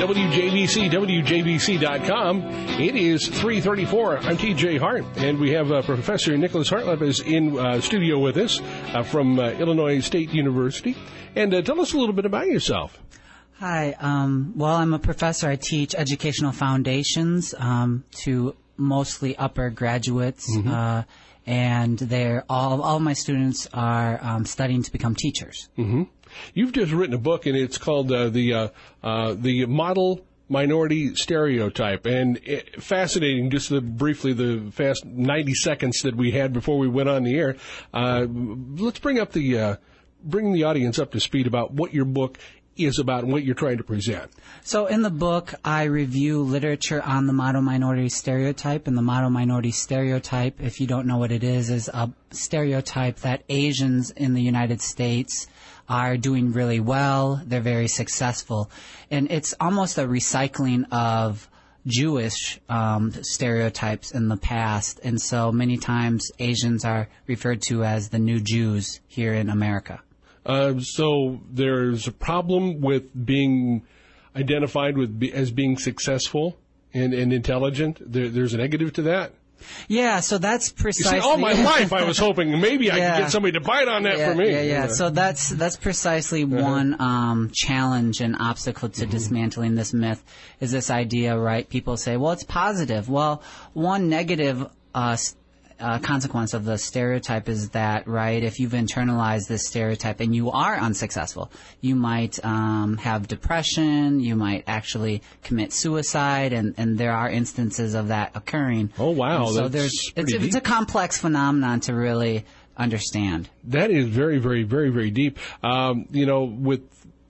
WJBC, WJBC.com. It is 334. I'm TJ Hart, and we have uh, Professor Nicholas Hartlep is in uh, studio with us uh, from uh, Illinois State University. And uh, tell us a little bit about yourself. Hi. Um, well, I'm a professor. I teach educational foundations um, to mostly upper graduates, Mm-hmm. uh, and they're all all my students are um, studying to become teachers. You've just written a book, and it's called uh, the uh, uh, the Model Minority Stereotype, and it, fascinating. Just the, briefly, the fast ninety seconds that we had before we went on the air. Uh, let's bring up the uh, bring the audience up to speed about what your book is about and what you're trying to present. So in the book, I review literature on the model minority stereotype, and the model minority stereotype, if you don't know what it is, is a stereotype that Asians in the United States are doing really well. They're very successful, and it's almost a recycling of Jewish um, stereotypes in the past, and so many times Asians are referred to as the new Jews here in America. Uh, so there's a problem with being identified with be, as being successful and, and intelligent. There, there's a negative to that. Yeah, so that's You precisely. see, all my life I was hoping maybe I could get somebody to bite on that yeah, for me. Yeah, yeah. So that's that's precisely Uh-huh. one um, challenge and obstacle to Mm-hmm. dismantling this myth is this idea, right? People say, well, it's positive. Well, one negative uh, uh, consequence of the stereotype is that, right? If you've internalized this stereotype and you are unsuccessful, you might um, have depression. You might actually commit suicide, and, and there are instances of that occurring. Oh, wow, And so there's it's, it's a complex phenomenon to really understand. That is very, very, very, very deep. Um, you know, with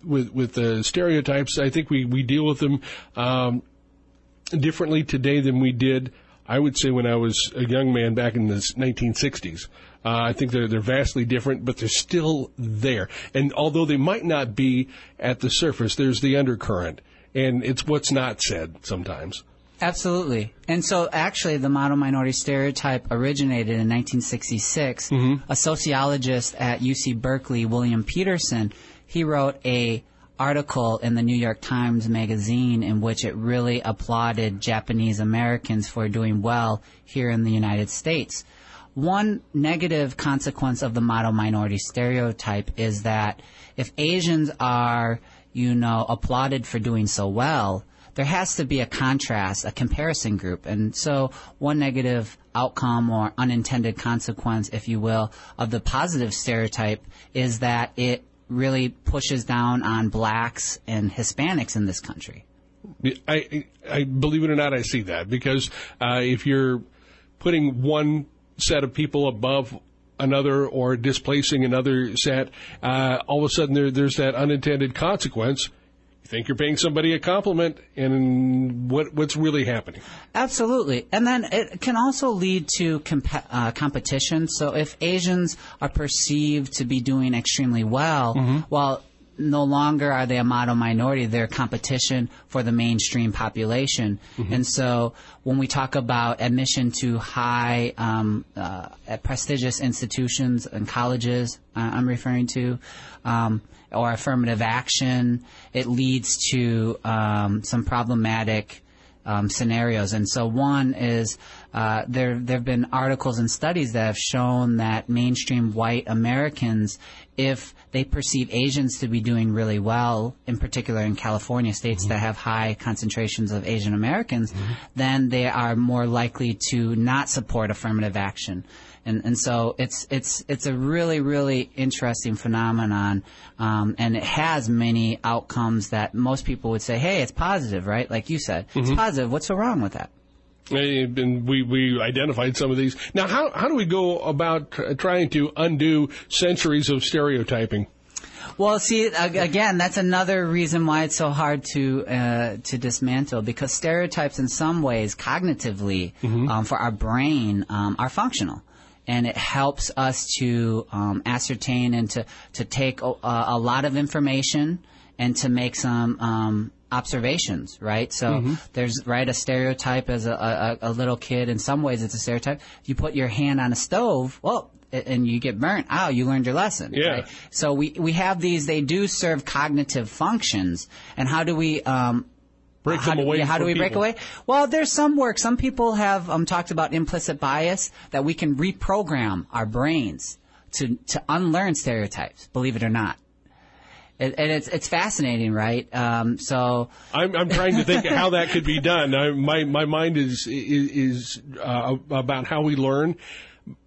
with with the stereotypes, I think we we deal with them um, differently today than we did. I would say when I was a young man back in the 1960s. Uh, I think they're they're vastly different, but they're still there. And although they might not be at the surface, there's the undercurrent, and it's what's not said sometimes. Absolutely. And so actually the model minority stereotype originated in 1966. A sociologist at UC Berkeley, William Petersen, he wrote a article in the New York Times magazine in which it really applauded Japanese Americans for doing well here in the United States. One negative consequence of the model minority stereotype is that if Asians are, you know, applauded for doing so well, there has to be a contrast, a comparison group. And so one negative outcome or unintended consequence, if you will, of the positive stereotype is that it really pushes down on blacks and Hispanics in this country. I, I believe it or not, I see that because uh, if you're putting one set of people above another or displacing another set, uh, all of a sudden there, there's that unintended consequence. Think you're paying somebody a compliment, and what what's really happening? Absolutely. And then it can also lead to comp- uh, competition. So if Asians are perceived to be doing extremely well, well, no longer are they a model minority, they're competition for the mainstream population. And so when we talk about admission to high, um, uh, prestigious institutions and colleges, uh, I'm referring to, um, or affirmative action, it leads to um, some problematic um, scenarios. And so one is uh, there there have been articles and studies that have shown that mainstream white Americans, if they perceive Asians to be doing really well, in particular in California, states that have high concentrations of Asian Americans, then they are more likely to not support affirmative action. And, and so it's it's it's a really really interesting phenomenon, um, and it has many outcomes that most people would say, hey, it's positive, right? Like you said, it's positive. What's so wrong with that? And we, we identified some of these. Now, how, how do we go about trying to undo centuries of stereotyping? Well, see, again, that's another reason why it's so hard to uh, to dismantle because stereotypes, in some ways, cognitively, um, for our brain, um, are functional, and it helps us to um, ascertain and to to take a, a lot of information and to make some um, observations, right? So there's right a stereotype as a, a, a little kid. In some ways, it's a stereotype. You put your hand on a stove, well, and you get burnt. Oh, you learned your lesson. Yeah. right? So we we have these. They do serve cognitive functions. And how do we um, break how them do, away. yeah, how do we break away? Well, there's some work. Some people have um, talked about implicit bias that we can reprogram our brains to to unlearn stereotypes. Believe it or not. It, and it's it's fascinating, right? Um, so I'm, I'm trying to think how that could be done. I, my my mind is is, is uh, about how we learn.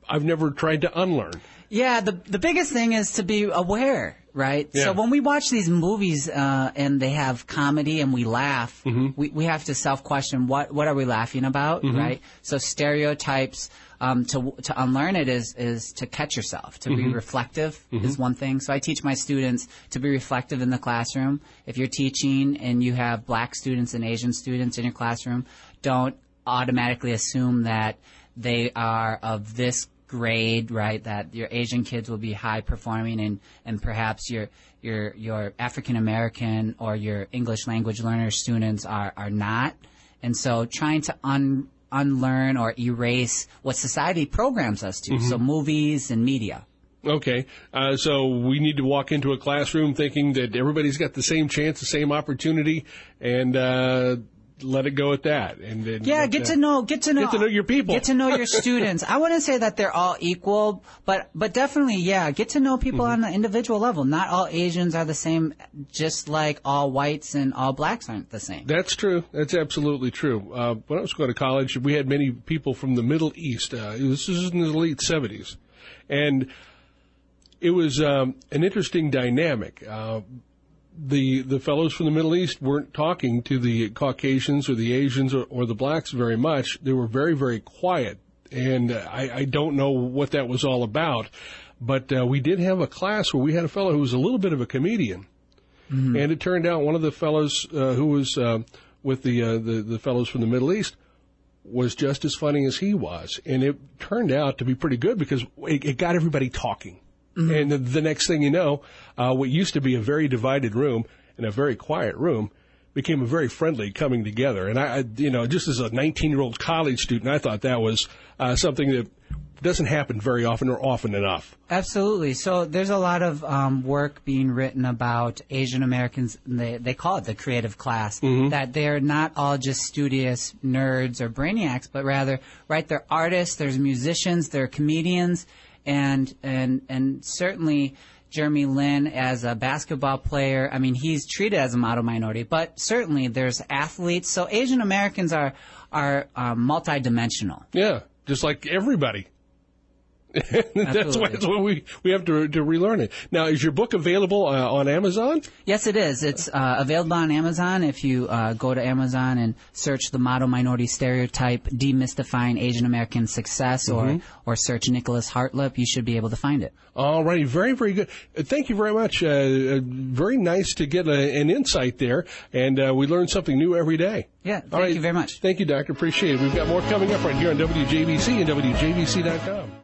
I've never tried to unlearn. Yeah, the the biggest thing is to be aware, right? Yeah. So when we watch these movies uh, and they have comedy and we laugh, Mm-hmm. we we have to self question what what are we laughing about, right? So stereotypes. Um, to to unlearn it is is to catch yourself, to Mm-hmm. be reflective is one thing. So I teach my students to be reflective in the classroom. If you're teaching and you have black students and Asian students in your classroom, don't automatically assume that they are of this grade, right? That your Asian kids will be high performing, and and perhaps your your your African American or your English language learner students are are not. And so, trying to un unlearn or erase what society programs us to. So, movies and media. Okay, uh, so we need to walk into a classroom thinking that everybody's got the same chance, the same opportunity, and uh, let it go at that. And, then Yeah, get uh, to know, get to know, get to know your people. Get to know your students. I wouldn't say that they're all equal, but but definitely, yeah, get to know people Mm-hmm. on an individual level. Not all Asians are the same, just like all whites and all blacks aren't the same. That's true. That's absolutely true. Uh, when I was going to college, we had many people from the Middle East. Uh, this is in the late 70s. And it was um, an interesting dynamic. Uh, the the fellows from the Middle East weren't talking to the Caucasians or the Asians or, or the blacks very much. They were very very quiet, and uh, I, I don't know what that was all about. But uh, we did have a class where we had a fellow who was a little bit of a comedian, and it turned out one of the fellows uh, who was uh, with the, uh, the the fellows from the Middle East was just as funny as he was, and it turned out to be pretty good because it, it got everybody talking. And the, next thing you know, uh, what used to be a very divided room and a very quiet room became a very friendly coming together. And I, I you know, just as a 19 year old college student, I thought that was uh, something that doesn't happen very often or often enough. Absolutely. So there's a lot of um, work being written about Asian Americans. They, they call it the creative class. That they're not all just studious nerds or brainiacs, but rather, right? They're artists. There's musicians. They're comedians, and and and certainly. Jeremy Lin as a basketball player. I mean, he's treated as a model minority, but certainly there's athletes. So Asian Americans are are um, multidimensional. Yeah, just like everybody. that's why, that's why we, we have to, to relearn it. Now, is your book available uh, on Amazon? Yes, it is. It's uh, available on Amazon. If you uh, go to Amazon and search the model minority stereotype, demystifying Asian American success, or or search Nicholas Hartlep, you should be able to find it. All righty, very, very good. Uh, Thank you very much. Uh, uh, very nice to get a, an insight there, and uh, we learn something new every day. Yeah, All thank right. you very much. Thank you, Doctor. Appreciate it. We've got more coming up right here on WJBC and WJBC.com.